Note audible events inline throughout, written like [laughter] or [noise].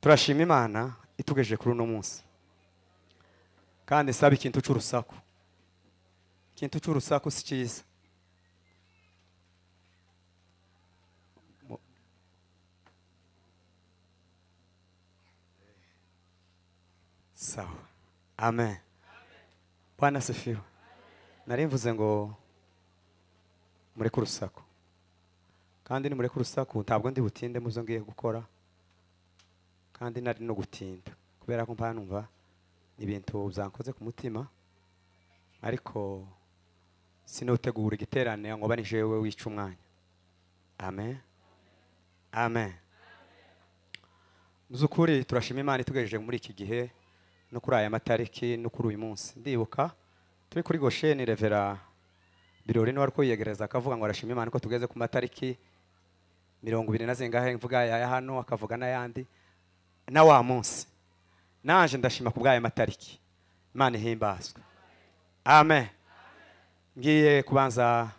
turashima imana itugejeje kuri uno munsi. Kandi nsaba ikintu cy'urusaku. Ikintu cy'urusaku si cyiza. Sawa. Amen. Bwana asifiwe. Nari mvuze ngo mureke urusaku. Kandi nimureke urusaku ntabwo ndi butinde mu byo ngiye gukora. Kandi nari no gutinda. Kubera ko mpano numva ibintu byankoze ku mutima ariko sinutegura igiterane ngo ni jewe wica umwanya. Amen. Amen. Mu by'ukuri turashima imana itugejeje muri iki gihe no kuri aya matariki no kuri uyu munsi. Ndibuka turi kuri gosheni revera birori ni we ari kwiyegereza akavuga ngo arashima imana ko tugeze ku matariki mirongo ibiri na zingahe mvuga aya hano akavuga n'ayandi. Na wa munsi. Naje ndashima ku bw'aya matariki. Imana ihimbazwe amen. Ngiye kubanza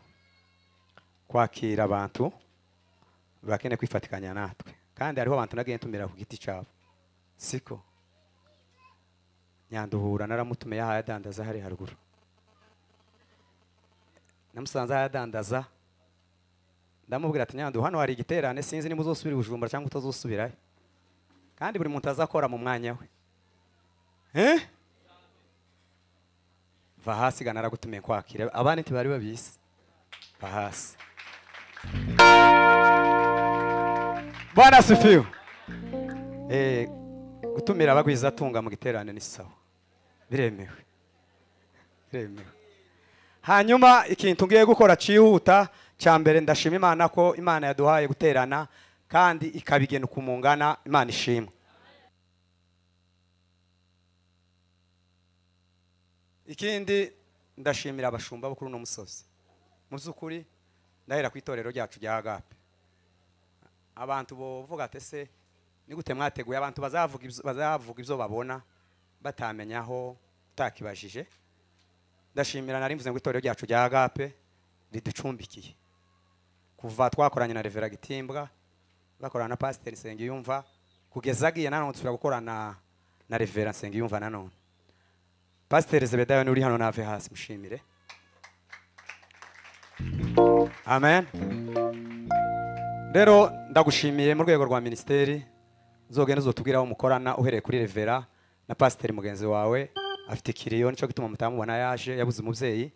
kwakira abantu bakeneye kwifatikanya natwe. Kandi hariho abantu nagiye ntumira ku giti cyabo. Siko. Nyanduhura naramutumiye yahaye adandaza hari haruguru. Namusanze ahaye adandaza. Ndamubwira ati nyandu hano hari igiterane sinzi niba uzosubira i cyangwa utazosubirayo. Kandi buri muntu azakora mu mwanya we. Va hasi gana naragutumiye kwakira. Abandi ntibari babizi. Va hasi. Bwana Eh, gutumira abagwizatunga mu giterane ni sawa. Biremewe. Biremewe. Hanyuma ikintu ngiye gukora cyihuta cya mbere ndashima imana ko imana yaduhaye guterana. Kandi ikabigena mungana imana ishimwe. Ikindi ndashimira abashumba bo kuri uno musozi. Mu by'ukuri ndahera ku itorero ryacu rya agape. Abantu bovuga ati ni gute mwateguye? Abantu bazavuga ibyo- babona batamenya aho utakibajije. Ndashimira nari mvuze ngo itorero ryacu rya agape riducumbikiye. Kuva twakoranye na revera gitimbwa bakorana na pasiteri nsengiyumva kugeza agiye nanone tujya gukorana na revera nsengiyumva nanone pasiteri zebedayo uri hano nave hasi mushimire. Amen. Rero ndagushimiye mu rwego rwa minisiteri uzogenda uzotubwira aho mukorana uhereye kuri revera na pasiteri mugenzi wawe afite ikiriyo ni cyo gituma mutamubona yaje yabuze umubyeyi.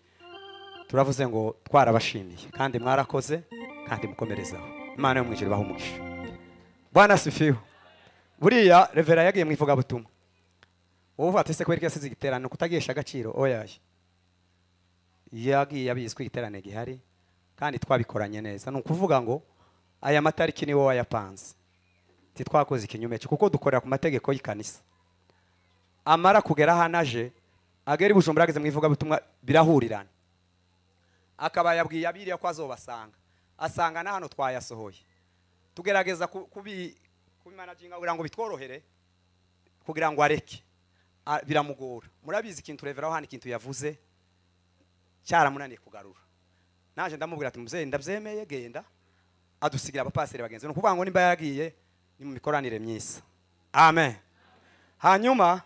Turavuze ngo twarabashimiye kandi mwarakoze kandi mukomerezaho. Imana yo mu ibahe umugisha. Bwana asifiwe. Buriya revera yagiye mu ivugabutumwa. Wowe kubera ko yasize igiterane kutagisha agaciro. Oyaye yagiye abizi ko igiterane gihari kandi twabikoranye neza. Ni ukuvuga ngo aya matariki ni wowe wayapanze. Titwakoze ikinyume kuko dukorera ku mategeko y'ikanisa. Amara kugera aho aje agera i bujumbura ageze mu ivugabutumwa birahurirana. Akaba yabwiye abiriya ko azobasanga. Asanga na hano twayasohoye. Tugerageza ku- kubi kubimanaginga kugira ngo bitworohere kugira ngo areke. Biramugora. Murabizi ikintu reveraho hano ikintu yavuze cyaramunaniye kugarura. Naje ndamubwira ati mubyeyi ndabyemeye genda adusigira abapasiteri bagenzi be." ni ukuvuga ngo nimba yagiye ni mu mikoranire myiza. Amen. Hanyuma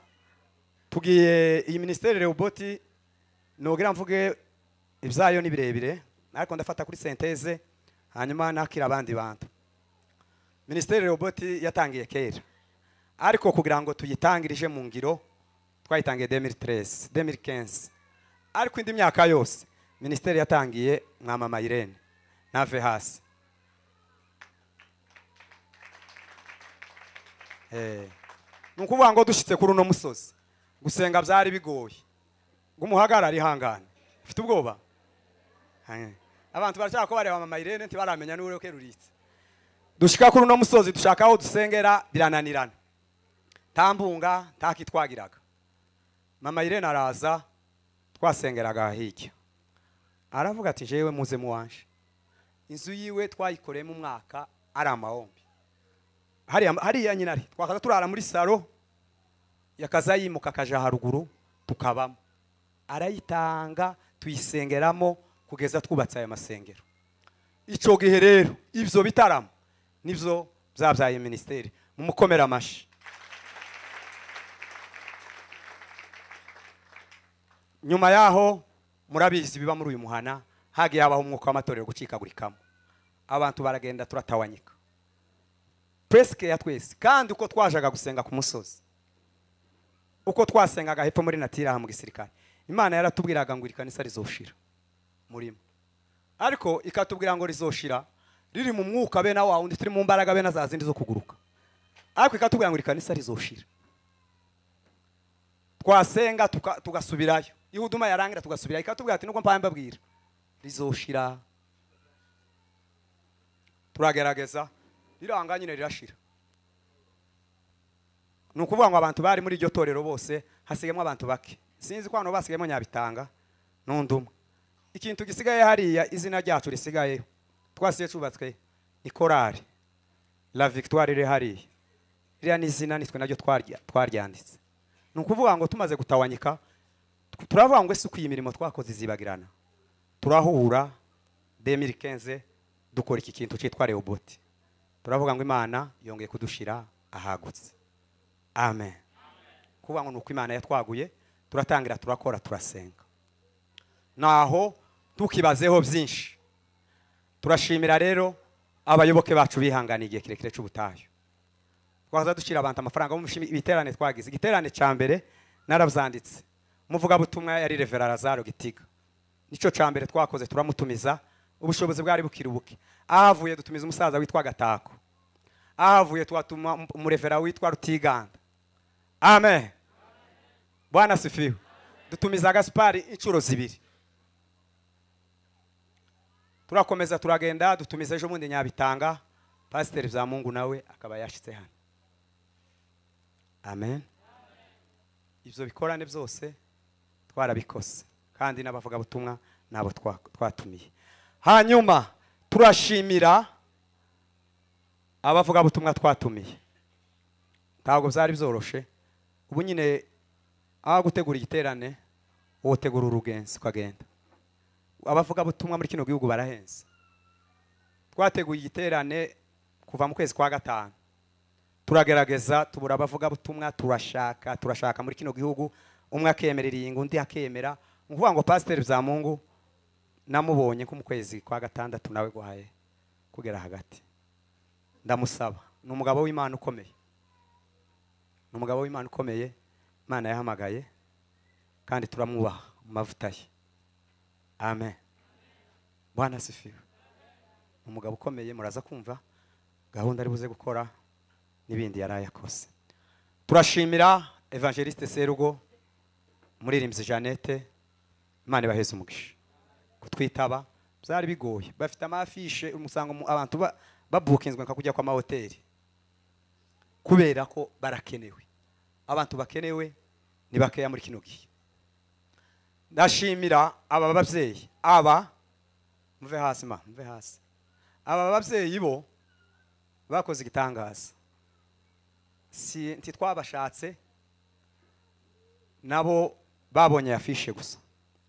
tugiye iyi minisiteri rewuboti nugira mvuge ibyayo ni birebire ariko ndafata kuri senteze hanyuma nakira abandi bantu. Minisiteri rewuboti yatangiye kera ariko kugira ngo tuyitangirije mu ngiro twayitangiye 2013 2015 ariko indi myaka yose minisiteri yatangiye nka mama irene nave hasi. Eh, ni ukuvuga ngo dushyitse kuri uno musozi. Gusenga byari bigoye. Ngo umuhagarare ihangane ufite ubwoba? Eh, abantu barashaka ko bareba mama irene ntibaramenya n'uburyo keruritse dushika kuri uno musozi dushaka aho dusengera birananirana. Nta mbunga nta kitwagiraga. Mama irene araza twasengeraga hirya. Aravuga ati jewe muze muwanje. Inzu yiwe twayikoreyemo umwaka ari amahombi. Hariya nyine ari. Twakaza turara muri salo yakaza yimuka akaja haruguru tukabamo. Arayitanga tuyisengeramo kugeza twubatse aya masengero. Icyo gihe rero ibyo bitaramo ni byo byabyaye minisiteri mumukomere amashyi. Nyuma yaho murabizi biba muri uyu muhana hagiye habaho umwuka w'amatorero gucikagurikamo. Abantu baragenda turatawanyika. Pesike ya twese. Kandi uko twajaga gusenga ku musozi uko twasengaga hepfo muri natira aha mu gisirikare imana yaratubwiraga ngo iri kanisa rizoshira. Murimo. Ariko ikatubwira ngo rizoshira riri mu mwuka bene wa wundi turi mu mbaraga bene za zindi zo kuguruka. Ariko ikatubwira ngo iri kanisa rizoshira. Twasenga tugasubirayo. Ihuduma yarangira tugasubirayo. Ikatubwira ati nuko mpaye mbabwira rizoshira. Turagerageza. Riranga nyine rirashira. Ni ukuvuga ngo abantu bari muri iryo torero bose hasigayemo abantu bake. Sinzi ko hano basigayemo nyabitanga n'undi umwe. Ikintu gisigaye hariya izina ryacu risigayeyo twasiye cyubatswe ni korari la victoire iri hariya ririya ni izina nitwe naryo twarya- twaryanditse. Ni ukuvuga ngo tumaze gutawanyika tu- turavuga ngo ese uko iyi mirimo twakoze izibagirana? Turahura 2015 dukora iki kintu cyitwa reoboti turavuga ngo imana yongeye kudushira ahagutse. Amen. Kuvuga ngo ni uko imana yatwaguye turatangira turakora turasenga. Naho tukibazeho byinshi. Turashimira rero abayoboke bacu bihanganiye igihe kirekire cy'ubutayu. Twaza dushyira abantu amafaranga ibiterane twagize. Igiterane cya mbere narabyanditse. Umuvugabutumwa yari revera lazaro gitiga. Nicyo cya mbere twakoze turamutumiza ubushobozi bwari bukiri buke. Ahavuye dutumiza umusaza witwa gatako. Ahavuye tuhatuma umurevera witwa rutiganda. Amen. Bwana sifiwe dutumiza gasipari inshuro zibiri. Turakomeza turagenda dutumiza ejo bundi nyabitanga. Pasiteri byamungu nawe akaba yashyitse hano. Amen. Ibyo bikorane byose twarabikoze kandi n'abavugabutumwa nabo twa- twatumiye. Hanyuma turashimira abavugabutumwa twatumiye. Ntabwo byari byoroshe. Ubu nyine aho gutegura igiterane wowe utegura urugenzi ukagenda. Abavugabutumwa muri kino gihugu barahenze. Twateguye igiterane kuva mu kwezi kwa gatanu. Turagerageza tubura abavugabutumwa turashaka turashaka muri kino gihugu. Umwe akemera iringa undi akemera. Ni ukuvuga ngo pasiteri byamungu namubonye nko mu kwezi kwa gatandatu nawe guhaye kugera hagati. Ndamusaba. Ni umugabo w'imana ukomeye. Ni umugabo w'imana ukomeye. Imana yahamagaye. Kandi turamwubaha mu mavuta ye. Amen. Bwana asifiwe. Umugabo ukomeye muraza kumva gahunda ari buze gukora n'ibindi yari ayakoze. Turashimira evangeliste serugo muririmbyi jeannette imana ibaheze umugisha. Kutwitaba byari bigoye. Bafite amafishe umusanga mu- abantu ba- babukinzwe nka kujya kw'amahoteli kubera ko barakenewe. Abantu bakenewe ni bakeya muri kino gihe. Ndashimira aba babyeyi. Aba muve hasi ma muve hasi. Aba babyeyi bo bakoze igitangaza. Ntitwabashatse nabo babonye afishe gusa.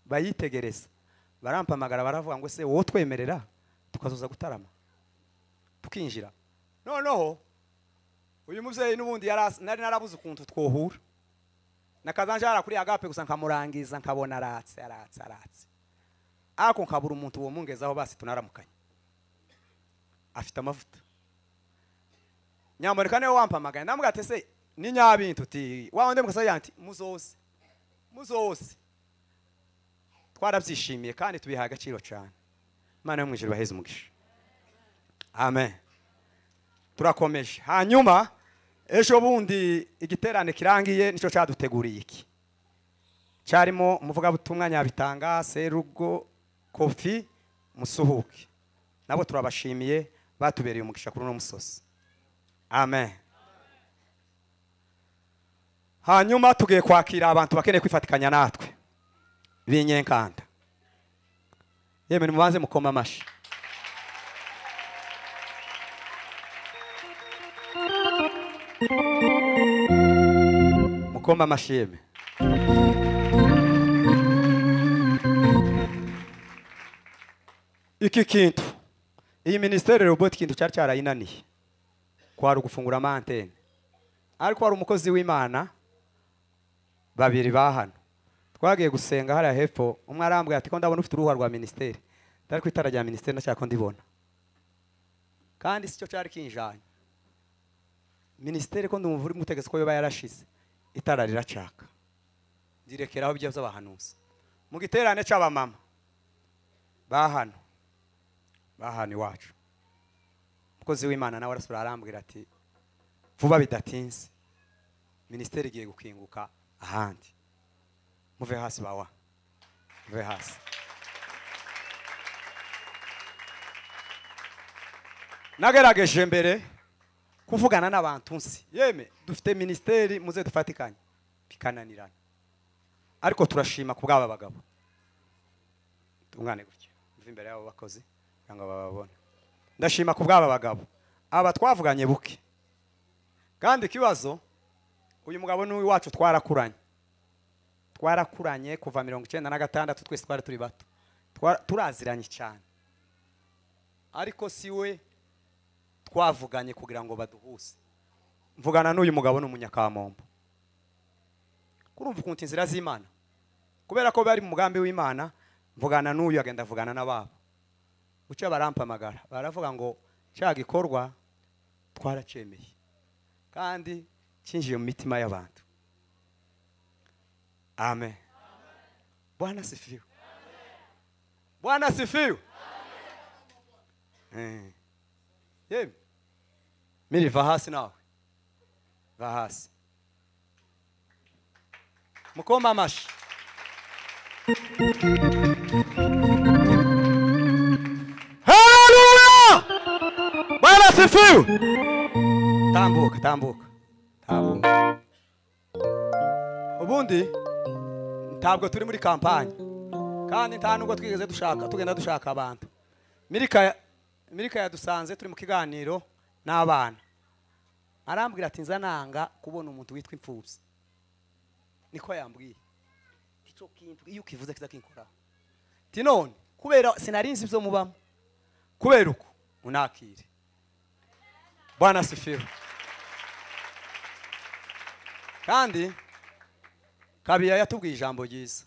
Bayitegereza. Barampamagara baravuga ngo se wowe twemerera tukazoza gutarama. Tukinjira. Noneho uyu mubyeyi n'ubundi nari narabuze ukuntu twohura. Nakazanjara kuri agape gusa nkamurangiza nkabona aratse aratse aratse. Ariko nkabura umuntu uwo mungezaho basi tunaramukanye. Afite amavuta. Nyamurika ni we wampamagaye ndamubwira ati se ni nyabintu uti wa wundi mukasa yanti muzose muzose. Twarabyishimiye kandi tubihaye agaciro cyane imana yo mu ijuru baheze umugisha amen. Turakomeje. Hanyuma ejo bundi igiterane kirangiye ni cyo cyaduteguriye iki? Cyarimo umuvugabutumwa nyabitanga serugo kofi musuhuke. Nabo turabashimiye batubereye umugisha kuri uno musozi. Amen. Hanyuma tugiye kwakira abantu bakeneye kwifatikanya natwe. B'inyenkanda. Yemwe nimubanze mukoma amashyi mukoma amashyi yemwe iki kintu iyi minisiteri robot ikintu cyari cyarayinaniye. Kwari ugufungura amantene. Ariko hari umukozi w'imana babiri ba hano. Twagiye gusenga hariya hepfo umwe arambwira ati ko ndabona ufite uruhuha rwa minisiteri? Ndari ku itara rya minisiteri ndashaka ko ndibona. Kandi si cyo cyari kinjanye. Minisiteri ko ndumva uri ko yoba yarashize. Itara riracaka. Ndirekeraho ibyo by'abahanuzi mu giterane cy'abamama ba hano ba hano iwacu. Umukozi w'imana nawe arasura arambwira ati vuba bidatinze. Minisiteri igiye gukinguka ahandi. Muve hasi bawa. Muve hasi. Nagerageje mbere. Kuvugana n'abantu nsi. Yeme. Dufite minisiteri muze dufatikanye. Bikananirana ariko turashima ku bw'aba bagabo. Tungane gutya. Muve imbere y'abo bakozi kugira ngo bababone. Ndashima ku bw'aba bagabo. Aba twavuganye buke. Kandi ikibazo uyu mugabo ni uwacu twarakuranye. Twarakuranye kuva mirongo icyenda na gatandatu twese twari turi bato. Turaziranye cyane. Ariko si we twavuganye kugira ngo baduhuze mvugana n'uyu mugabo ni umunyakamombo kurumva ukuntu inzira z'imana. Kubera ko bari mu mugambi w'imana mvugana n'uyu agenda avugana n'ababo. Uca barampamagara baravuga ngo cya gikorwa twaracemeye. Kandi cyinjiye mu mitima y'abantu. Amen. Bwana sifiwe bwana sifiwe Eh. Yemwe miri va hasi nawe va hasi mukoma amashi haleluya bwana sifiwe tambuka tambuka tambuka ubundi ntabwo turi muri kampanye kandi nta nubwo twigeze dushaka tugenda dushaka abantu mirika mirika yadusanze turi mu kiganiro n'abana. Arambwira ati nanga kubona umuntu witwa imfubyi. Niko yambwiye. Icyo kintu iyo ukivuze kiza kinkoraho. None kubera sinarinzi ibyo mubamo kubera uko unakire bwana sifiwe kandi kabiya yatubwiye ijambo ryiza.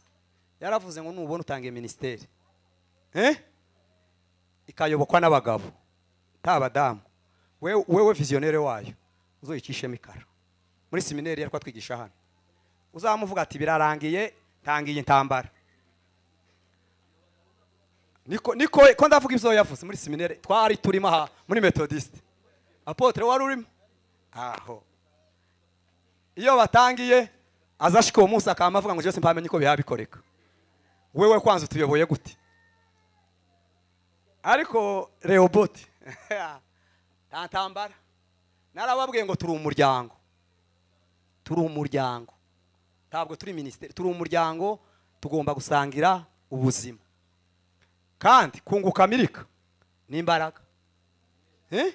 Yaravuze ngo nubona utangiye minisiteri. Eh? ikayobokwa n'abagabo. Nta badamu. Wewe vizionere wayo. Uzoyicishemo ikara muri seminari yari twigisha hano. Uzamuvuga ati birarangiye tangiye intambara niko niko ko ndavuga ibyo yavuze. Muri seminari twari turimo aha muri metodiste apotre wari urimo? Aho. Iyo batangiye aza uwo munsi akaba avuga ngo jose mpamenye uko biha bikoreka wewe kwanza utuyoboye gute? Ariko rehobote [laughs] nta ntambara. Narababwiye ngo turi umuryango. Turi umuryango. Ntabwo turi minisiteri turi umuryango tugomba gusangira ubuzima. Kandi kunguka mirika ni imbaraga. Eh?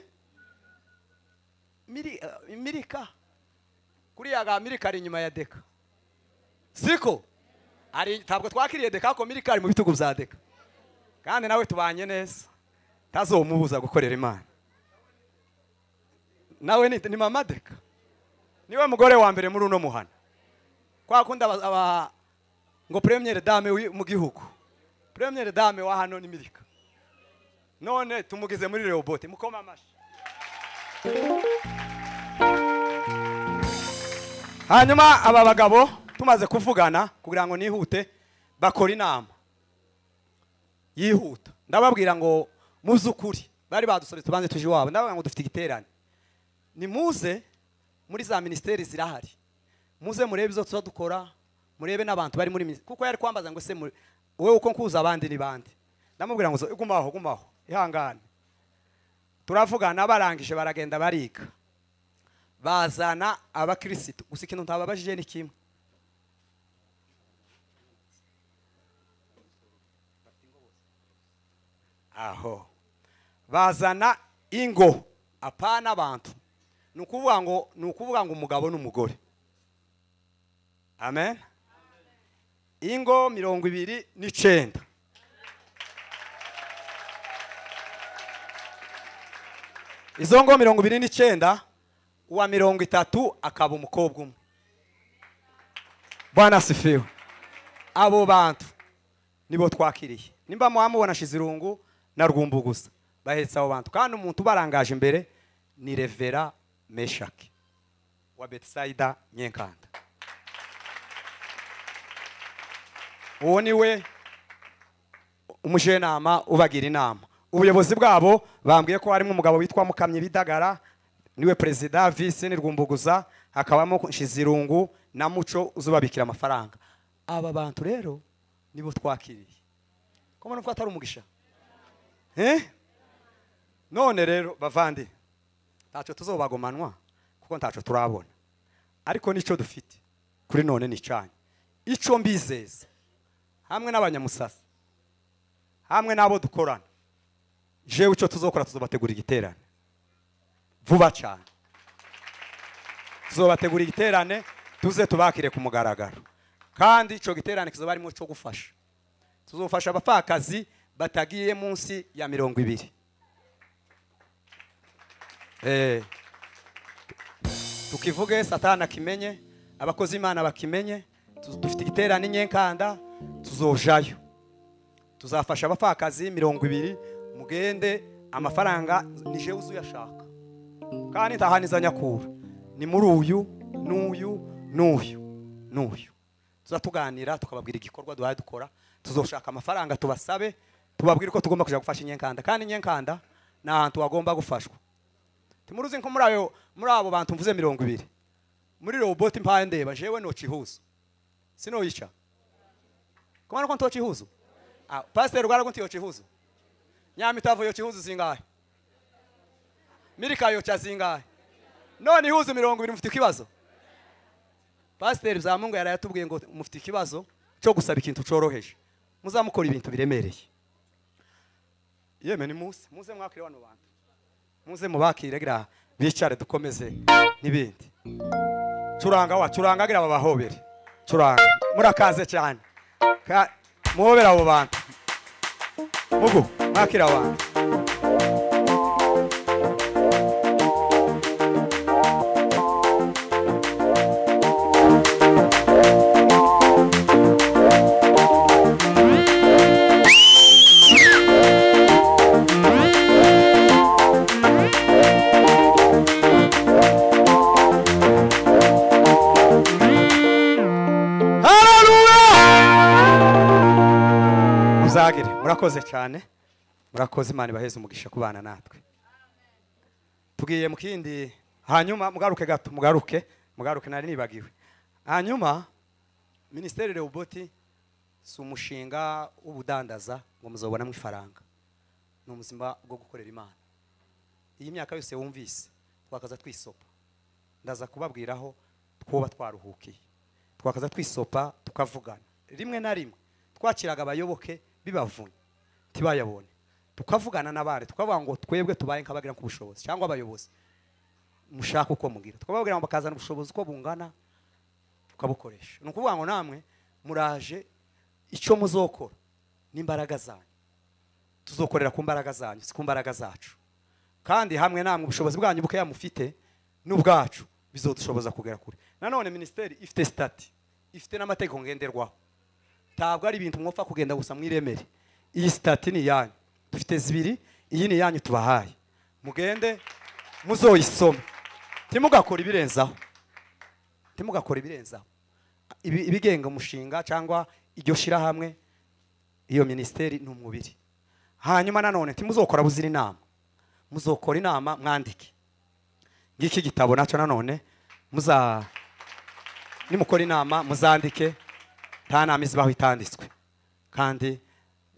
Miri- eh, mirika kuriya ga mirika ari inyuma ya deka. Siko? Ntabwo twakiriye deka ariko mirika ari mu bitugu bya deka. Kandi nawe tubanye neza. Tazomubuza gukorera imana. Nawe ni, mama deka ni we mugore wa mbere muri uno muhana. Kwa kundi aba, ngo premiere dame mu gihugu. Premiere dame wa hano ni mirika none tumugize muri rehobote mukoma amashi hanyuma aba bagabo tumaze kuvugana kugira ngo nihute bakora inama. Yihuta. Ndababwira ngo muze ukuri bari badusore tubanze tuje iwabo. Ndababwira ngo dufite igiterane. Nimuze muri za minisiteri zirahari. Muze murebe izo tuza dukora murebe n'abantu bari muri minisiteri kuko yari kwambaza ngo se wowe uko nkuza abandi ni bande ndamubwira ngo zo- gumaho gumaho ihangane. Turavugana barangije baragenda bariga. Bazana abakirisitu. Gusa ikintu ntababajije ni kimwe. Aho. Bazana ingo. Apana abantu. Ni ukuvuga ngo ni ukuvuga ngo umugabo n'umugore. Amen. Ingo mirongo ibiri n'icenda. Izo ngo mirongo ibiri n'icenda uwa mirongo itatu akaba umukobwa umwe. Bwana asifiwe. Abo bantu nibo twakiriye. Nimba muhamubona shizirungu na rwumbugusa. Bahetse abo bantu. Kandi umuntu ubarangaje imbere ni revera meshaki. Wa betisayida nyenkanda. Uwo ni we umujenama ubagira inama. Ubuyobozi bwabo bambwiye ko harimo umugabo witwa mukamyi bidagara ni we perezida visi ni rwumbuguza hakabamo nshizirungu na muco uzubabikira amafaranga. Aba bantu rero nibo twakiriye. Ko mbona ko atari umugisha. Eh? None rero bavandi ntacyo tuzobagomanwa kuko ntacyo turabona. Ariko ni cyo dufite kuri none ni icanye icyo mbizeza hamwe n'abanyamusasa hamwe n'abo dukorana. Jewe icyo tuzokora tuzobategura igiterane. Vuba cyane tuzobategura igiterane tuze tubakire ku mugaragaro. Kandi icyo giterane kizoba arimo cyo gufasha. Tuzofasha abapfakazi batagiye munsi ya mirongo ibiri. Tukivuge satana akimenye abakozi imana bakimenye dufite igiterane nyenkanda tuzojayo. Tuzafasha abapfakazi mirongo ibiri mugende amafaranga nije uzuyashaka kandi ntahaniza nyakura. Ni muri uyu n'uyu n'uyu n'uyu. Tuza tuganira tukababwira igikorwa duhaye dukora. Tuzoshaka amafaranga tubasabe tubabwire ko tugomba kujya gufasha inyenkanda. Kandi inyenkanda ni ahantu hagomba gufashwa. Timuruzi nko muri ayo muri abo bantu mvuze mirongo ibiri. Muri roboti mpaye ndeba jewe nocihuza sinoyica. Kumana ko ntocihuza ah pastor rwara ko ntocihuza nyamitavo yo chihuza zingahe? Mirika yo cha zingahe? None ihuza mirongo ibiri mufite ikibazo? Pastor byamungu yari yatubwiye ngo mufite ikibazo cyo gusaba ikintu coroheje muzamukora ibintu biremereye. Yeme ni muze muze mwakire bano bantu. Muze mubakire gira bicare dukomeze n'ibindi. Curanga wa curanga gira babahobere curanga. Murakaze cyane. Muhobere abo bantu. Mugu mwakire abo bantu muzagire murakoze cyane. Murakoze imana ibaheze umugisha ku bana natwe. Tugiye mu kindi hanyuma mugaruke gato mugaruke mugaruke nari nibagiwe. Hanyuma minisiteri rewuboti si umushinga w'ubudandaza ngo muzobonamo ifaranga. Ni ubuzima bwo gukorera imana. Iyi myaka yose wumvise twakaza twisopa. Ndaza kubabwiraho twuba twaruhukiye. Twakaza twisopa tukavugana. Rimwe na rimwe twakiraga abayoboke bibavunye ntibayabone. Tukavugana n'abandi tukavuga ngo twebwe tubaye nk'abagira nk'ubushobozi cyangwa abayobozi. Mushaka uko mugira. Tukababwira ngo bakazana ubushobozi uko bungana tukabukoresha. Ni ukuvuga ngo namwe muraje icyo muzokora n'imbaraga zanyu. Tuzokorera ku mbaraga zanyu si ku mbaraga zacu. Kandi hamwe namwe ubushobozi bwanyu bukeya mufite n'ubwacu bizodushoboza kugera kure. Nanone minisiteri ifite sitati ifite n'amategeko ngenderwaho. Ntabwo ari ibintu mwopfa kugenda gusa mwiremere. Iyi sitati ni iyanyu. Dufite zibiri iyi ni iyanyu tubahaye. Mugende muzoyisome ntimugakore ibirenzaho. Ntimugakore ibirenzaho. Ibi- ibigenga umushinga cyangwa iryo shyirahamwe iyo minisiteri ni umubiri. Hanyuma nanone ntimuzokora buzira inama. Muzokora inama mwandike. Ngiki gitabo na cyo nanone nimukora inama muzandike. Nta nama izibaho itanditswe. Kandi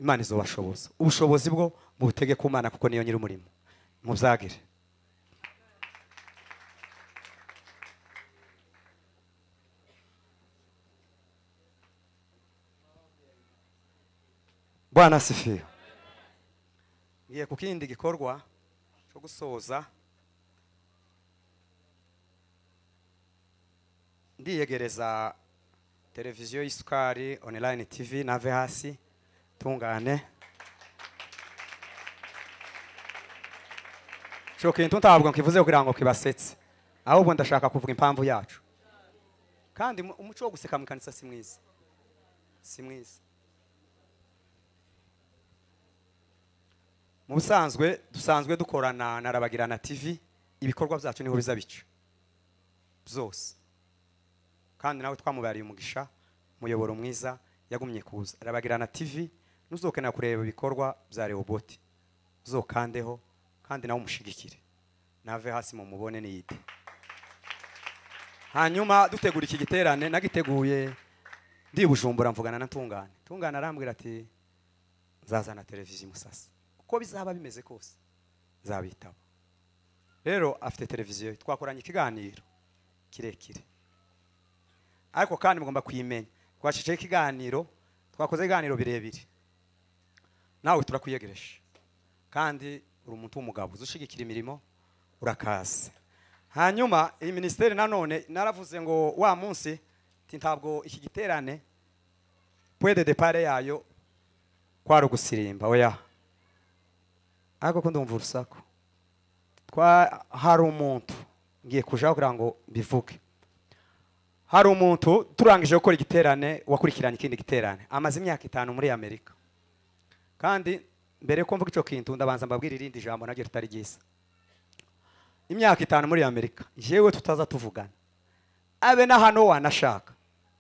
imana izobashoboza ubushobozi bwo mubutege ku mana kuko niyo nyir'umurimo. Mubyagire. Bwana sifiwe ngiye ku kindi gikorwa cyo gusoza. Ndiyegereza televiziyo y'isukari online tv nave hasi tungane. Cyo kintu ntabwo nkivuze kugira ngo kibasetse ahubwo ndashaka kuvuga impamvu yacu. Kandi mu- umuco wo guseka mu kanisa si mwiza. Si mwiza. Mu busanzwe dusanzwe dukorana na rabagirana tv ibikorwa byacu ni ho biza bica. Byose. Kandi nawe twamubariye umugisha umuyoboro mwiza yagumye kuza. Rabagirana tv nuzokenera kureba ibikorwa bya rehoboti uzokandeho kandi nawe umushigikire. Nave hasi mu mubone niyite. Hanyuma dutegura iki giterane nagiteguye ndi bujumbura mvugana na tungane tungane arambwira ati nzazana televiziyo musasa. Uko bizaba bimeze kose nzabitaba rero afite televiziyo twakoranye ikiganiro kirekire. Ariko kandi mugomba kuyimenya. Twashyizeho ikiganiro twakoze ibiganiro birebire. Nawe turakwiyegereje. Kandi uri umuntu w'umugabo uzi ushigikira imirimo urakaze hanyuma iyi minisiteri nanone naravuze ngo wa munsi ntabwo iki giterane puwede de pare yayo kwari ugusirimba oya. Ariko ko ndumva urusaku. Hari umuntu ngiye kujaho kugira ngo mbivuge. Hari umuntu turangije gukora igiterane wakurikiranye ikindi giterane. Amaze imyaka itanu muri amerika. Kandi mbere ko mvuga icyo kintu ndabanza mbabwira irindi jambo naryo ritari ryiza. Imyaka itanu muri amerika. Yewe tutaza tuvugana. Abe na hano wanashaka.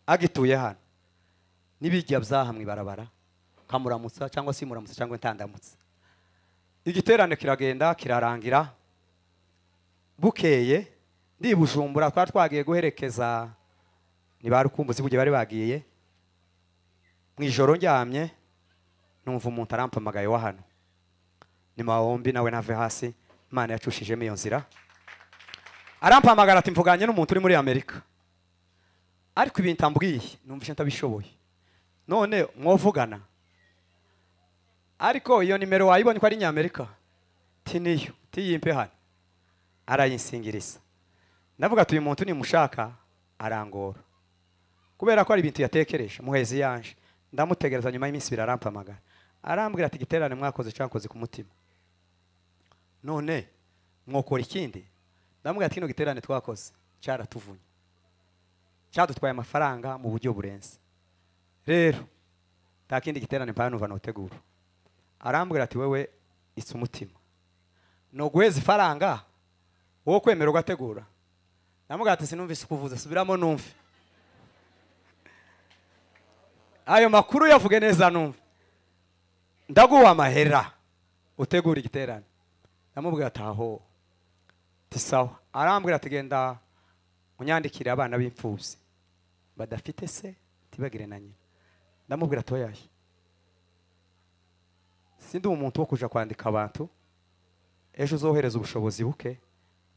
Agituye hano. N'ibijya byaha mu ibarabara. Kamuramutsa cyangwa se muramutsa cyangwa intandamutsa igiterane kiragenda kirarangira. Bukeye. Ndi bujumbura twari twagiye guherekeza ni ba rukumbuzi bugiye bari bagiye? Mu ijoro ndyamye numva umuntu arampamagaye wa hano. Ni mawombi nawe nave hasi. Imana yacushijemo iyo nzira. Arampamagara ati mvuganye n'umuntu uri muri amerika. Ariko ibintu ambwiye numvise ntabishoboye. None mwovugana. Ariko iyo nimero wayibonye ko ari nyamerika ti niyo tiyimpe hano. Arayinsingiriza ndavuga ati uyu muntu nimushaka arangora. Kubera ko ari ibintu yatekereje muhezi yanje ndamutegereza nyuma y'iminsi ibiri arampamagara. Arambwira ati igiterane mwakoze cyakoze ku mutima. None mwokora ikindi? Ndamubwira ati kino giterane twakoze cyaratuvunye cyadutwaye amafaranga mu buryo burenze. Rero nta kindi giterane mpaya numva nutegura arambwira ati wewe isa umutima. Ni uguheza ifaranga wowe kwemera ugategura ndamubwira ati sinumvise ukuvuza subiramo numve. Ayo makuru yavuge neza numve ndaguha amahera utegura igiterane. Ndamubwira ati aho. Tisawa arambwira ati genda unyandikire abana b'imfubyi badafite se? Tibagire na nyina. Ndamubwira ati oyaye umuntu wo kuja kwandika abantu. Ejo uzohereza ubushobozi buke.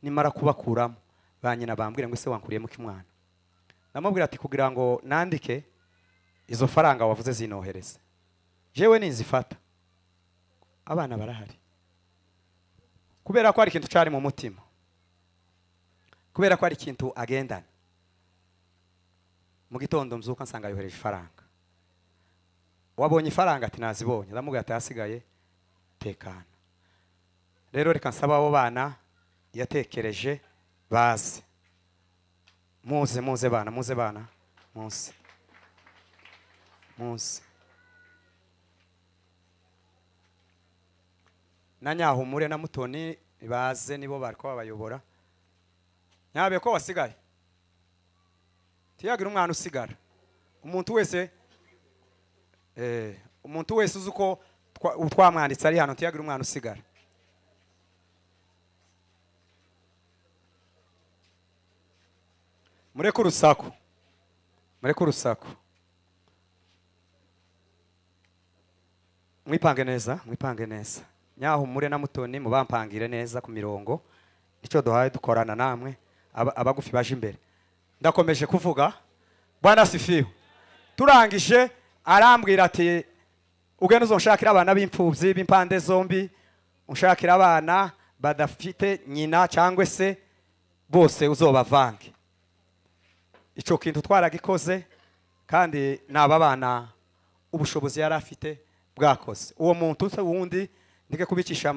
Nimara kubakuramo. Ba nyina bambwire ngo ese wankuriyemo kimwana? Ndamubwira ati kugira ngo nandike izo faranga wavuze zinohereze. Jewe ninzifata abana barahari. Kubera ko hari ikintu cyari mu mutima. Kubera ko hari ikintu agendana. Mu gitondo mzuka nsanga yohereje ifaranga. Wabonye ifaranga ati nazibonye. Ndamubwira ati hasigaye tekana. Rero reka nsaba abo bana yatekereje baze. Muze muze bana muze bana muze muze na nyahumure na mutoni baze nibo bari babayobora. Nyabe ko wasigaye? Tiyagira umwana usigara. Umuntu wese eh, umuntu wese uzi uko twa- twamwanditse ari hano tiyagira umwana usigara. Mureke urusaku. Mureke urusaku. Mwipange neza mwipange neza nyahumure na mutoni mubampangire neza ku mirongo. Icyo duhaye dukorana namwe aba- abagufi baje imbere. Ndakomeje kuvuga bwana sifiwe turangije arambwira ati ugenda uzonshakira abana b'imfubyi b'impande zombi unshakira abana badafite nyina cyangwa se bose uzobavange. Icyo kintu twaragikoze kandi ni aba bana ubushobozi yari afite bwakoze uwo muntu wundi ndike kubikisha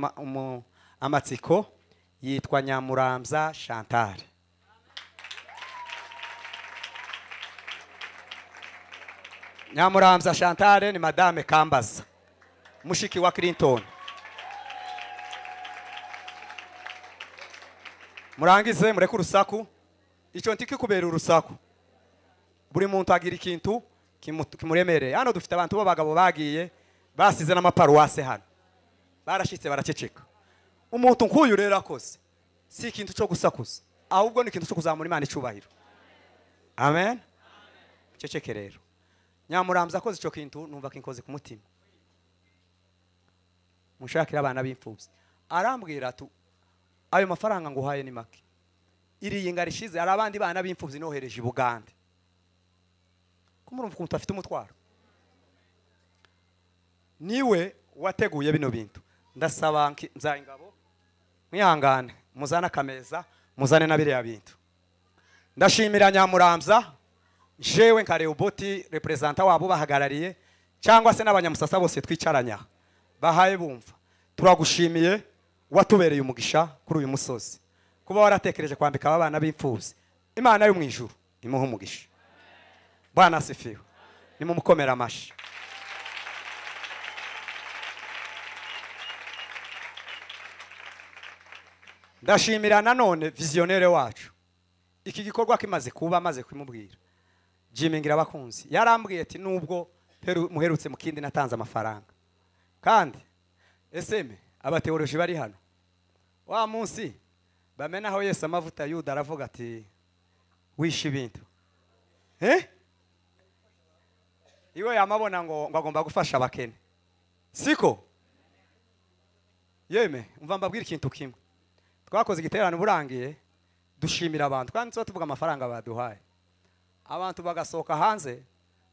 amatsiko yitwa nyamurambya chantal. Nyamuramza chantal ni madame kambaza mushiki wa clinton. Murangize mureke urusaku. Icyo ntikikubera urusaku. Buri muntu agira ikintu kimu- kimuremereye. Hano dufite abantu b'abagabo bagiye basize n'amaparuwase hano. Barashitse baraceceka. Umuntu nk'uyu rero akoze si ikintu cyo gusakuza ahubwo ni ikintu cyo kuzamura imana icyubahiro. Amen? Ceceke rero. Nyamuramza akoze icyo kintu numva kinkoze ku mutima. Mushakire abana b'imfubyi. Arambwira ati ayo mafaranga nguhaye ni make. Iriya ngari ishize hari abandi bana b'imfubyi nohereje i bugande. Ko murumva ukuntu afite umutwaro. Ni we wateguye bino bintu. Ndasaba nki- nzayingabo mwihangane muzane akameza muzane na biriya bintu. Ndashimira nyamuramza jewe nka reoboti reperezanta wabo bahagarariye cyangwa se n'abanyamusasa bose twicaranye aha bahaye bumva. Turagushimiye watubereye umugisha kuri uyu musozi. Kuba waratekereje kwambika aba bana b'imfubyi imana yo mu ijuru imuhe umugisha. Bwana asifiwe nimumukomera amashyi ndashimira nanone viziyonere wacu. Iki gikorwa kimaze kuba amaze kumubwira. Jimmy ngira abakunzi yarambwiye ati nubwo muherutse mu kindi natanze amafaranga. Kandi eseme abateoroji bari hano? Wa munsi bamenaho yesu amavuta ya yuda aravuga ati wishe ibintu. Eh? iwe yamabona ngo agomba gufasha abakene. Siko? Yeme umva mbabwira ikintu kimwe. Twakoze igiterane burangiye dushimira abantu. Tuba tuvuga amafaranga baduhaye. Abantu bagasohoka hanze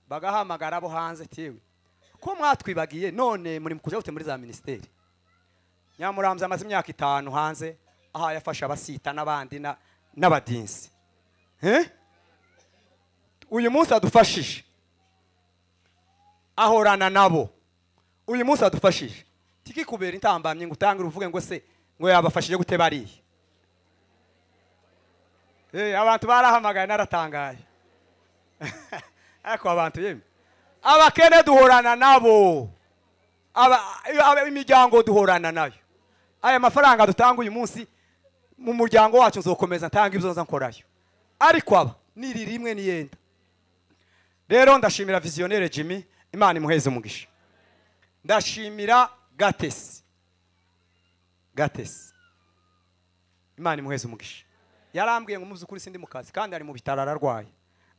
bagahamagara abo hanze tiwe. Ko mwatwibagiye none muri kuja gute muri za minisiteri? Nyamuramza amaze imyaka itanu hanze aha yafasha abasita n'abandi na- n'abadinsi. Eh? uyu munsi adufashije. Ahorana nabo. Uyu munsi adufashije. Tikikubera intambamye ngo utangire uvuge ngo se ngo yabafashije gute bariya Eh, abantu barahamagaye naratangaye. [laughs] Ariko abantu yemwe. Abakene duhorana nabo. Imiryango duhorana na yo. Aya mafaranga dutanga uyu munsi mu muryango wacu nzokomeza ntanga ibyo nkorayo. Ariko aba niri rimwe niyenda rero ndashimira viziyonere jimmy imana imuheze umugisha. Ndashimira gatesi. Gatesi imana imuheze umugisha. Yarambwiye ngo mu by'ukuri sindi mu kazi kandi ari mu bitaro ararwaye.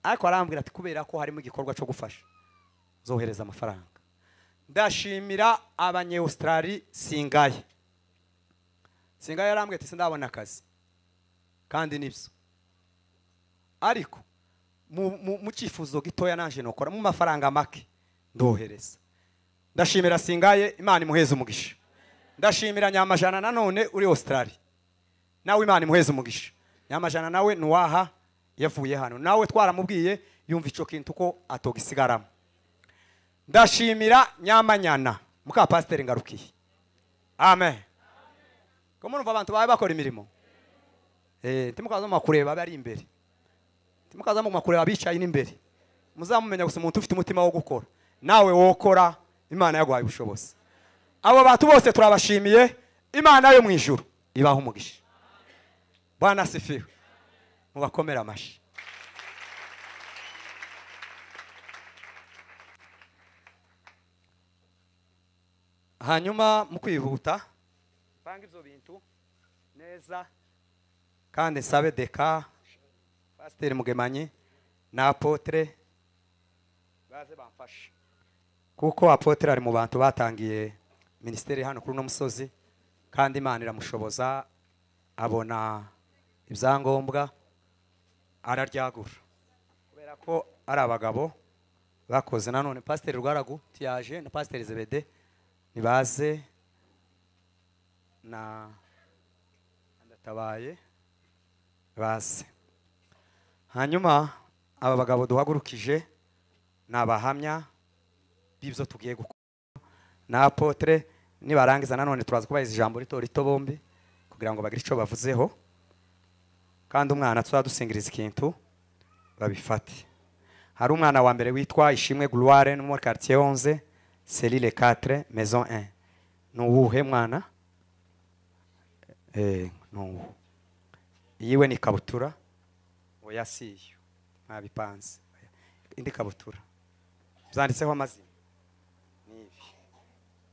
Ariko arambwira ati kubera ko harimo igikorwa cyo gufasha zohereza amafaranga. Ndashimira abanyaustrali singaye singaye yarambwiye ati sindabona akazi. Kandi ni byo. Ariko mu- cyifuzo gitoya naje nokora mu mafaranga make ndohereza. Ndashimira singaye imana imuheze umugisha. Ndashimira nyamajana nanone uri australia. Nawe imana imuheze umugisha. Nyamajana nawe nuwaha yavuye hano. Nawe twaramubwiye yumva icyo kintu ko atogisigaramo. Ndashimira nyamanyana muka pasiteri ngarukiye. Amen. Ko murumva abantu bawe bakora imirimo? Eh timukaza mu kureba abari imbere. Timukaza mu kureba abicaye n'imbere muzamumenya gusa umuntu ufite umutima wo gukora. Nawe wokora imana yaguhaye ubushobozi. Abo bantu bose turabashimiye. Imana yo mu ijuru ibaha umugisha. Bwana asifiwe. Mubakomere amashyi hanyuma mu kwihuta panga ibyo bintu neza. kandi nsabe deka pasiteri mugemanyi na apotre. Baze bamfashe. Kuko apotre ari mu bantu batangiye minisiteri hano kuri uno musozi kandi imana iramushoboza abona ibyangombwa araryagura. Kubera ko ari abagabo bakoze nanone pasiteri rwaragu tiyaje na pasiteri zebede nibaze na ndatabaye baze. Hanyuma aba bagabo duhagurukije ni abahamya b'ibyo tugiye gukora. Na apotre nibarangiza nanone turaza kubahiriza ijambo rito rito bombi kugira ngo bagire icyo bavuzeho kandi umwana tuzaba dusingiriza ikintu babifate. Hari umwana wa mbere witwa ishimwe gloire no muri quartier 11 selile 4 maison 1 ni uwuhe mwana? Eh ni uwu. Iyiwe ni ikabutura oya si iyo. Mwabipanze. Indi kabutura. Byanditseho amazina.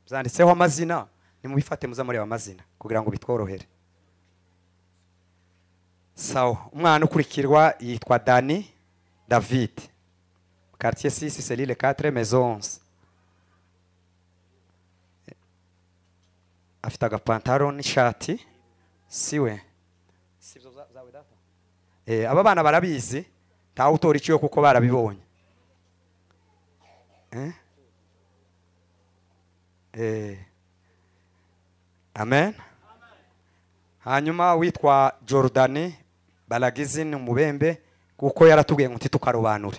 Byanditseho amazina. Nimubifate muza mureba amazina kugira ngo bitworohere. Sawa. Umwana ukurikirwa yitwa dani david. Quartier 6 selile 4 maison 11 afite agapantaro n'ishati. Siwe. Sibyo za- zawe data? Eh aba bana barabizi. Ntawe utora iciyo kuko barabibonye. Eh? Eh. Amen. Hanyuma witwa Jordani Balagizi ni umubembe kuko yaratubwiye ngo ntitukarobanure.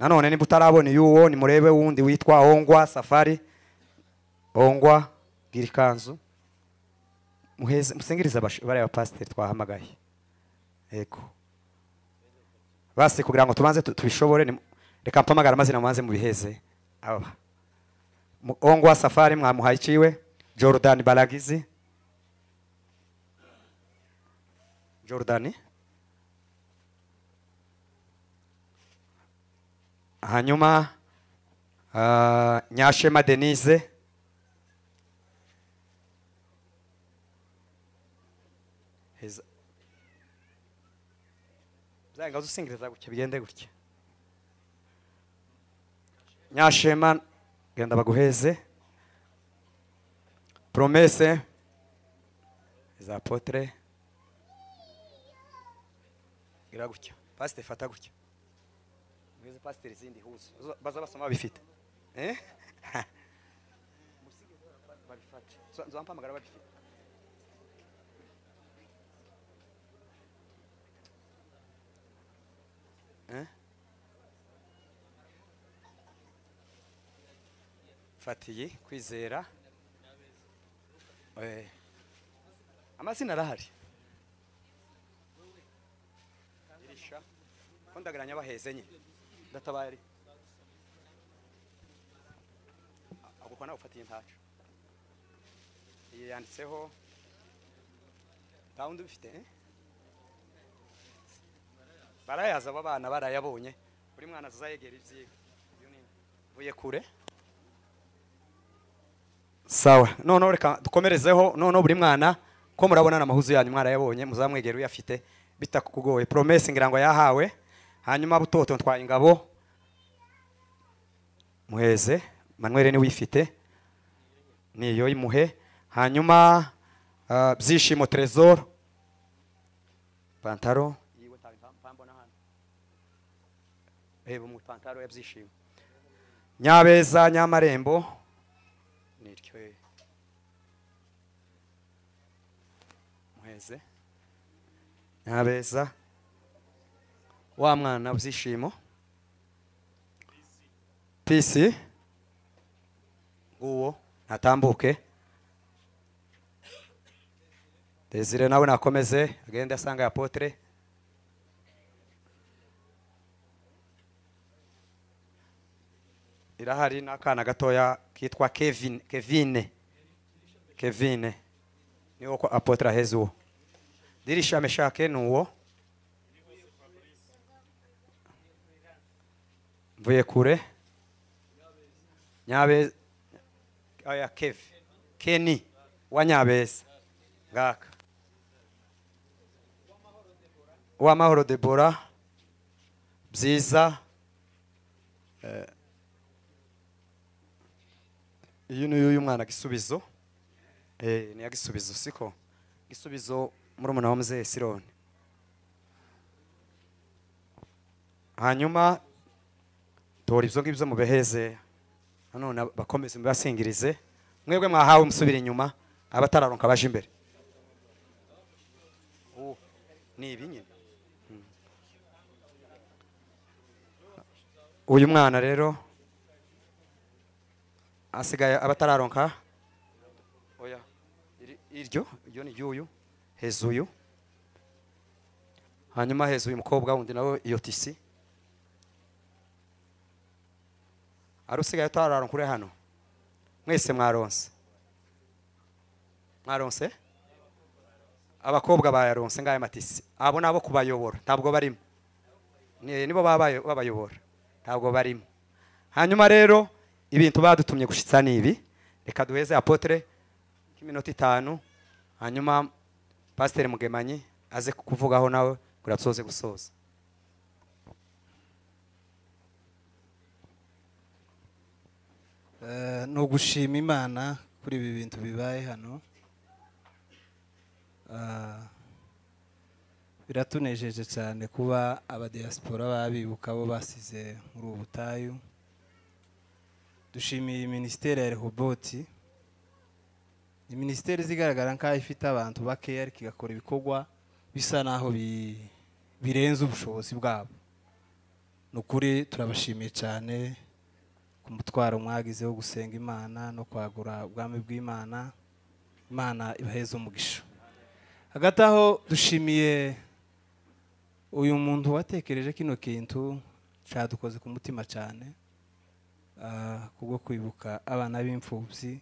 Nanone niba utarabona y'uwo nimurebe wundi witwa ongwa safari. Ongwa gira ikanzu. Musengerize bariya pasiteri twahamagaye yego. Basi kugira ngo tubanze tubishobore reka mpamagara amazina mubanze mubiheze aba. Ongo wa safari mwamuhaye ikiwe jordan balagizi. Jordan. Hanyuma uh, nyashema denise byangaza usingiriza gutya bigende gutya. Nyashema genda baguheze promese za potre gira gutya. Pasite fata gutya. Mwize pasiteri izindi huzo Zo- baza basoma babifite eh babifate nzobampamagara babifite eh fatiye kwizera eh amazina arahari irisha ko ndagaranya baheze nyine ndatabaye ako ko nawe ufatiye ntacu iyi yanditseho nta wundi ubifite eh? Barayaza aba bana barayabonye. Buri mwana azayegera ibyiwe mvuye kure. Sawa. Noneho reka dukomerezeho. Noneho buri mwana ko murabona n'amahuzu yanyu mwarayabonye muzamwegera uyafite bitakugoye promese ngira ngo yahawe. Hanyuma butoto ntwaye ingabo. Muheze. Manuel ni we uyifite. Niyo imuhe. Hanyuma ah, byishimo tresor pantaro yiwe tabi pambona hano reba mu pantaro ya byishimo nyabeza nyamarembo. Niryo muheze nyabeza. Wa mwana byishimo pisi nguwo. Natambuke. Desire nawe nakomeze. Agende asanga ya potre. Irahari n'akana gatoya kitwa kevin kevine kevine niwo kwa apotre aheze uwo dirisha meshake ni uwo. Mvuye kure. Nyabeza aya kevi keni wa nyabeza ngaka. Uwamahoro debora byiza Eh, iyi ni uyu mwana gisubizo. Eh ni ya gisubizo siko? Gisubizo murumuna wa mzee sironi. Hanyuma tora ibyo ngibyo mubeheze. Nanone bakomeze mubasingirize. Mwebwe mwahawe musubira inyuma abatararonka baje imbere. Ni ibi nyine. Mm. uyu mwana rero asigaye abatararonka? Oya iryo? Iryo ni ry'uyu? Heza uyu hanyuma heza uyu mukobwa wundi nawe iyo tisi ari usigaye utararonkure hano? Mwese mwaronse. Mwaronse? Abakobwa bayaronse ngaya matisi? Abo nabo kubayobora. Ntabwo barimo. Ni- nibo baba bayo- babayobora. Ntabwo barimo. Hanyuma rero ibintu badutumye gushitsa ni ibi. Reka duheze apotre nk'iminota itanu hanyuma pasiteri mugemanyi aze kuvugaho nawe kugira tuzoze gusoza. Eh, ni ugushima imana kuri ibi bintu bibaye hano. Ah, biratunejeje cyane kuba abadiyasipora babibuka bo basize muri ubu butayu. Dushimiye minisiteri ya rehoboti ni minisiteri izigaragara nk'aho ifite abantu bakeya ariko igakora ibikorwa bisa n'aho bi- birenze ubushobozi bwabo. Ni ukuri turabashimiye cyane ku mutwaro mwagize wo gusenga imana no kwagura ubwami bw'imana. Imana ibaheze umugisha hagati aho dushimiye uyu muntu watekereje kino kintu cyadukoze ku mutima cyane. Kubwo kwibuka abana b'imfubyi.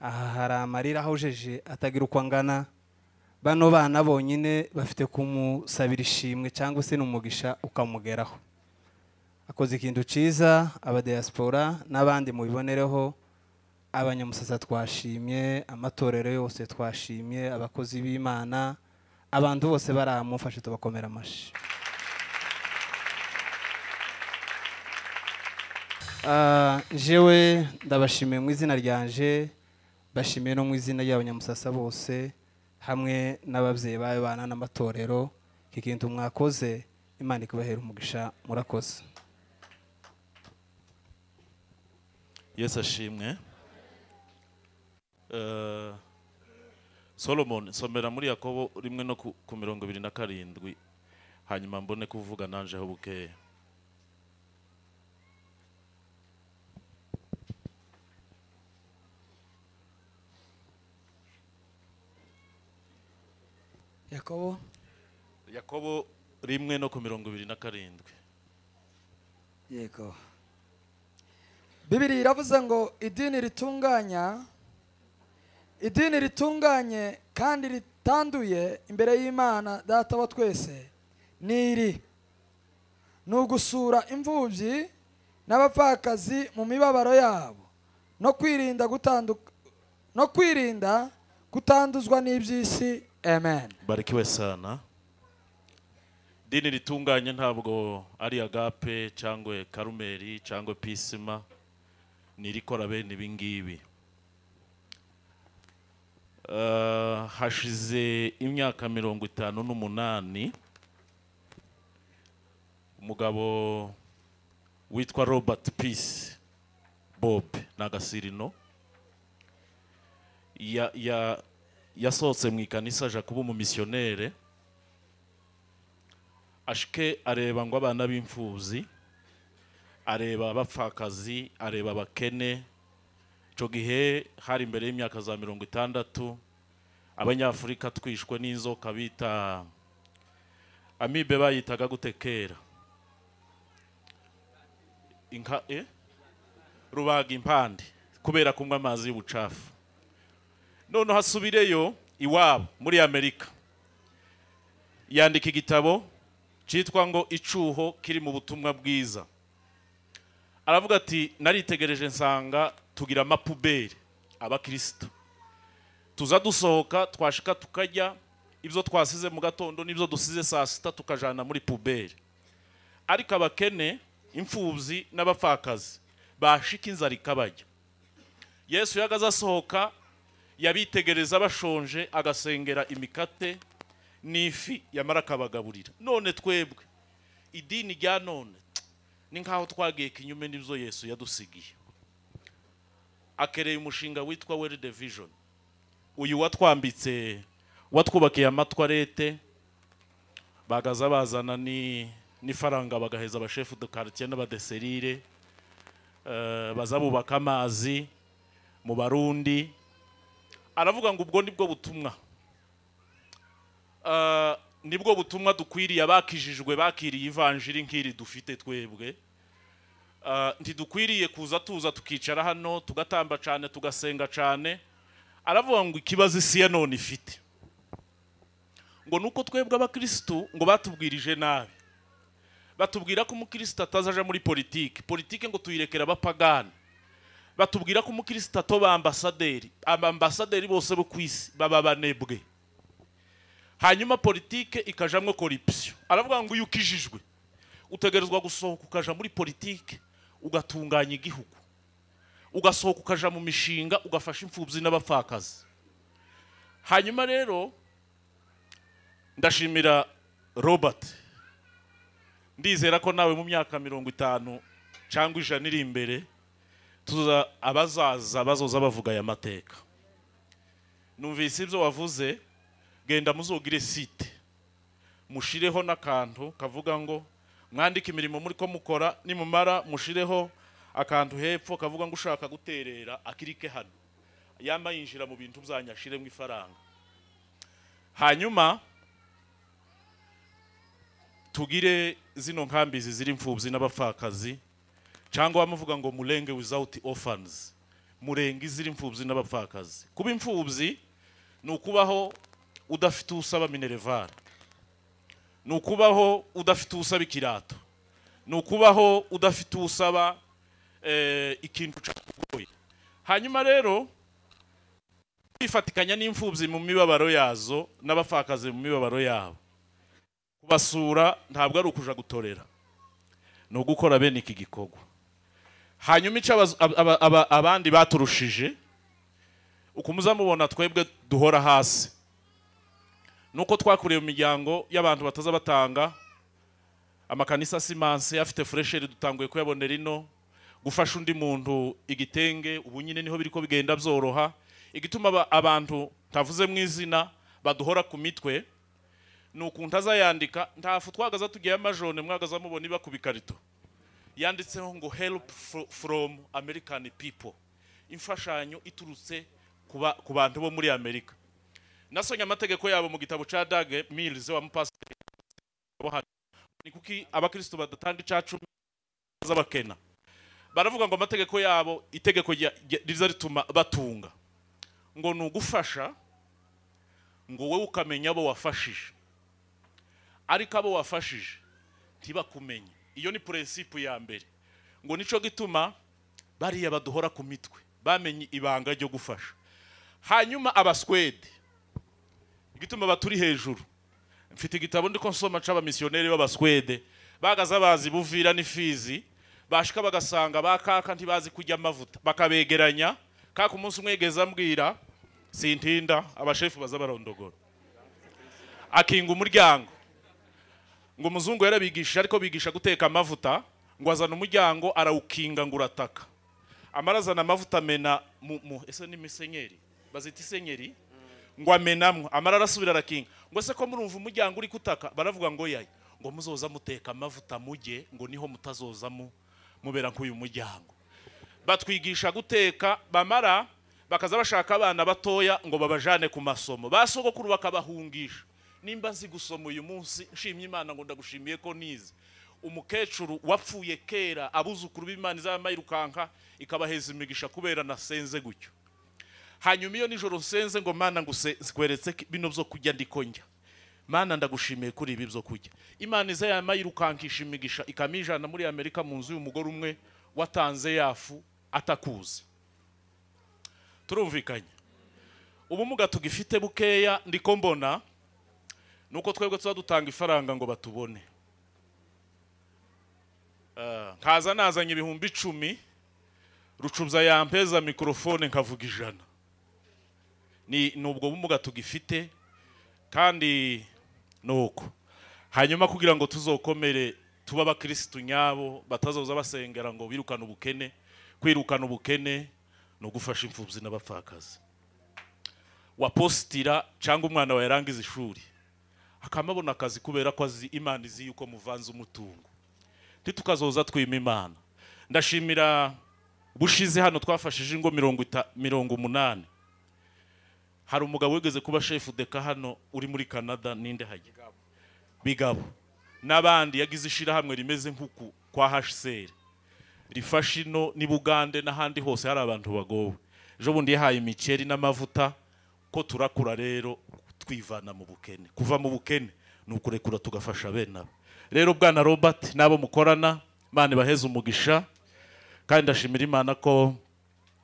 Aha hari amarira ahojeje atagira uko angana. Bano bana bonyine bafite kumusabira ishimwe cyangwa se n'umugisha ukamugeraho. Akoze ikintu cyiza abadiyasipora n'abandi mubibonereho abanyamusasa twashimye amatorero yose twashimye abakozi b'imana. Abantu bose baramufashe tubakomera amashyi. Jewe ndabashimiye mu izina ryanje bashimiye no mu izina ry'abanyamusasa bose hamwe n'ababyeyi b'abana n'amatorero. Iki kintu mwakoze imana ikabahera umugisha murakoze. Yesu ashimwe. Eh, solomon somera muri yakobo rimwe no ku mirongo ibiri na karindwi hanyuma mbone kuvuga nanjeho bukeya yakobo yakobo rimwe no ku mirongo ibiri na karindwi. Yego. Bibiri iravuze ngo idini ritunganya idini ritunganye kandi ritanduye imbere y'imana data wa twese ni iri. Ni ugusura imfubyi n'abapfakazi mu mibabaro yabo no kwirinda gutanduka no kwirinda gutanduzwa n'iby'isi amen. Barikiwe sana. Dini ritunganye ntabwo ari agape cyangwa karumeri cyangwa pisima ni irikora bene ibi ngibi. Eh, hashize imyaka mirongo itanu n'umunani umugabo witwa robert peace bob ni agasirino ya, ya, yasohotse mu ikanisa aja kuba umumisiyonere ashike areba ngo abana b'imfuzi areba abapfakazi areba abakene. Icyo gihe hari imbere y'imyaka za mirongo itandatu abanyafurika twishwe n'inzoka bita amibe bayitaga gute kera? Inka eh? rubaga impande kubera kunywa amazi y'ubucafu. Noneho asubireyo iwabo muri amerika. Yandika igitabo cyitwa ngo icuho kiri mu butumwa bwiza. Aravuga ati naritegereje nsanga tugira amapuberi abakristo tuza dusohoka twashika tukajya ibyo twasize mu gatondo n'ibyo dusize saa sita tukajana muri puberi. Ariko abakene imfubyi n'abapfakazi bashika inzara ikabajya yesu yagaze asohoka yabitegereza bashonje agasengera imikate n'ifi yamara akabagaburira. None twebwe idini rya none ni nk'aho twagiye kinyume n'ibyo yesu yadusigiye. Akereye umushinga witwa world vision. Uyu watwambitse watwubakiye amatwarete bagaza bazana ni n'ifaranga bagaheza abashefu de n'abadeserire eh, baza bubaka amazi mu barundi aravuga ngo ubwo ni bwo butumwa. Ah, ni bwo butumwa dukwiriye abakijijwe bakiriye ivanjiri nk'iri dufite twebwe. Ah, ntidukwiriye kuza tuza tukicara hano tugatamba cyane tugasenga cyane aravuga ngo ikibazo isi ya none ifite. Ngo nuko twebwe abakirisitu ngo batubwirije nabi. Batubwira ko umukirisitu atazaja muri politiki. Politiki ngo tuyirekere abapagani. Batubwira ko umukirisitu atoba ambasaderi. Abambasaderi bose bo ku isi baba banebwe hanyuma politike ikajamwo korupsiyo aravuga ngo iyo ukijijwe utegerezwa gusohoka ukaja muri politike ugatunganya igihugu. Ugasohoka ukaja mu mishinga ugafasha imfubyi n'abapfakazi. Hanyuma rero ndashimira robert. Ndizera ko nawe mu myaka mirongo itanu cyangwa ijana iri imbere abazaza bazoza bavuga aya mateka. Numvise ibyo wavuze genda muzogire site. Mushireho n'akantu kavuga ngo mwandike imirimo muri ko mukora nimumara mushireho akantu hepfo kavuga ngo ushaka guterera akirike hano. Yama yinjira mu bintu byanyu ashiremo ifaranga. Hanyuma tugire zino nkambizi ziri imfubyi n'abapfakazi cyangwa bamuvuga ngo murenge without orphans. Murenge iziri imfubyi n'abapfakazi. Kuba imfubyi ni ukubaho udafite usaba minerevare ni ukubaho udafite usaba ikirato. Ni ukubaho udafite usaba eh, ikintu cyakugoye. Hanyuma rero kwifatikanya n'imfubyi mu mibabaro yazo n'abapfakazi mu mibabaro yabo. Kubasura ntabwo ari ukuja gutorera. Ni ugukora bene iki gikorwa. Hanyuma icyo abandi baturushije uko muzamubona twebwe duhora hasi. Nuko twakuriye mu miryango y'abantu bataza batanga amakanisa simanse afite furesheri dutanguye kuyabonera ino gufasha undi muntu igitenge ubu nyine ni ho biri ko bigenda byoroha igituma aba- abantu ntavuze mu izina baduhora ku mitwe ni ukuntu azayandika ntafu twagaza tugiye amajone mwagaza mubona iba ku bikarito. Yanditseho ngo help fro- from american people. Imfashanyo iturutse ku ba- ku bantu bo muri amerika. Nasonye amategeko yabo mu gitabo cya dage mills wa mupasiteri ni kuki abakristo badatanga icya cumi z'abakena. Baravuga ngo amategeko yabo itegeko riza rituma batunga. Ngo ni ugufasha ngo wowe ukamenya abo wafashije. Ariko abo wafashije ntibakumenye. Iyo ni purensipu ya mbere. Ngo nico gituma bariya baduhora ku mitwe bamenye ibanga ryo gufasha. Hanyuma abaswede igituma baturi hejuru. Mfite igitabo ndiko nsoma c'abamisiyoneri b'abaswede. Bagaza bazi buvira n'ifizi bashika bagasanga bakaka ntibazi kurya amavuta. Bakabegeranya kaka umunsi umwe yigeze ambwira sintinda abashefu baza barondogora. Akinga umuryango. Ngo umuzungu yarabigishije ariko bigisha guteka amavuta ngo azana umuryango arawukinga ngo urataka. Amara azana amavuta amena ese ni misenyeri? Bazita isenyeri ngo amenamwo. Amara arasubira arakinga. Ngo ese ko murumva umuryango uri kutaka? Baravuga ngo yayi ngo muzoza muteka amavuta mujye ngo ni ho mutazoza mu mubera nk'uyu muryango. Batwigisha guteka bamara bakaza bashaka abana batoya ngo babajane ku masomo. Ba sogokuru bakabahungisha. Nimba nzi gusoma uyu munsi nshimye imana ngo ndagushimiye ko nize. Umukecuru wapfuye kera abuzukuru b'imana izaba yirukanka ikabaheza imigisha kubera nasenze gutyo. Hanyuma iyo nijoro nsenze ngo mana ngo zikweretse bino byo ndiko njya mana ndagushimiye kuri ibi byo kurya. Imana iza yama imigisha ikamijana muri amerika mu nzu y'umugore umwe watanze yafu atakuzi. Turumvikanye. Ubumuga tugifite bukeya ndiko mbona nuko twebwe tuba dutanga ifaranga ngo batubone. Ah, nkaza nazanye ibihumbi icumi rucubya yampeza mikorofone nkavuga ijana. Ni ubwo bumuga tugifite kandi ni uko hanyuma kugira ngo tuzokomere tuba abakirisitu nyabo batazoza basengera ngo birukane ubukene kwirukana ubukene ni ugufasha imfubyi n'abapfakazi. Wapositira cyangwa umwana wawe yarangiza ishuri akamabona akazi kubera ko azi imana izi yuko muvanze umutungo. Ntitukazoza twima imana. Ndashimira bushize hano twafashije ingo mirongo umunani. Hari umugabo wigeze kuba shefu deka hano uri muri canada ninde hajya bigabo. N'abandi yagize ishyirahamwe rimeze nk'uku kwa hcr rifasha ino ni bugande n'ahandi hose hari abantu bagowe. Ejo bundi yahaye imiceri n'amavuta ko turakura rero twivana mu bukene. Kuva mu bukene ni ukurekura tugafasha bene abo. Rero bwana robert n'abo mukorana imana ibaheze umugisha kandi ndashimira imana ko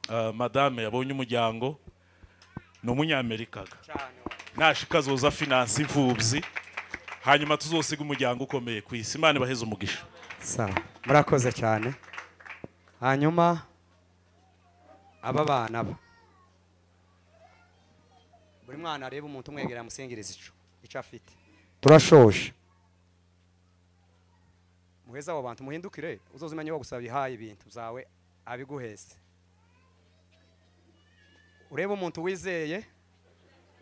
ah, madame yabonye umuryango ni umunyamerikaga nashika azoza finance imfubyi hanyuma tuzosiga umuryango ukomeye ku isi. Imana ibaheze umugisha. Murakoze cyane. Hanyuma aba bana ba. Buri mwana areba umuntu umwegera amusingiriza ico icyo afite. Turashoje. Muheze abo bantu muhindukire. Uzoze umenye wo gusaba ihaye ibintu zawe abiguheze urebe umuntu wizeye.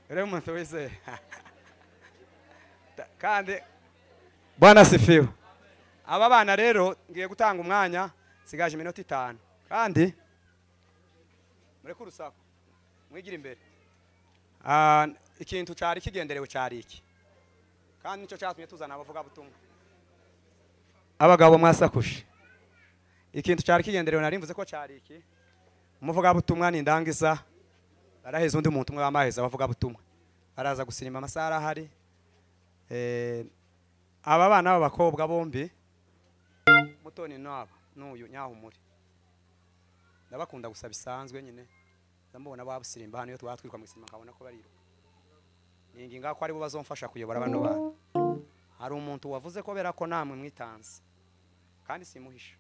Urebe umuntu wizeye. [laughs] Kandi bwana sifiwe aba bana rero ngiye gutanga umwanya sigaje iminota itanu. Kandi mureke urusaku mwigire imbere. Ikintu cyari kigenderewe cyari iki? Kandi ni cyo cyatumye tuzana abavugabutumwa abagabo mwasakushe ikintu cyari kigenderewe nari mvuze ko cyari iki? Umuvugabutumwa ni indangiza baraheza undi muntu umwe wamaheza abavugabutumwa baraza gusinima amasaha arahari. Eh, aba bana b'abakobwa bombi mutoni naba n'uyu nyahumure ndabakunda gusa bisanzwe nyine. Ndamubona babusirimba hano iyo twaba twiruka mu isinima nkabona ko bariruka ninginga ko ari bo bazomfasha kuyobora bano bana. Hari umuntu wavuze ko bera ko namwe mwitanze kandi simuhisha.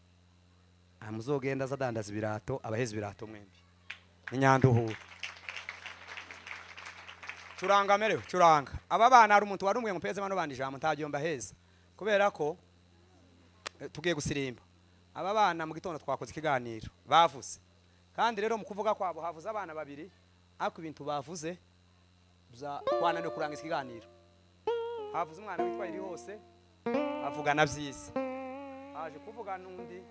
Muzogenda aza ibirato abaheza ibirato mwembi. N'inyanduhura curanga merewe curanga aba bana hari umuntu wari umwe mupeze bano bana ijambo ntagiye mbaheza kubera ko eh, tugiye gusirimba. Aba bana mu gitondo twakoze ikiganiro bavuze kandi rero mu kuvuga kwabo havuze abana babiri ariko ibintu bavuze twananiwe kurangiza ikiganiro. Havuze umwana witwa iri hose avuga na byiza haje kuvuga n'undi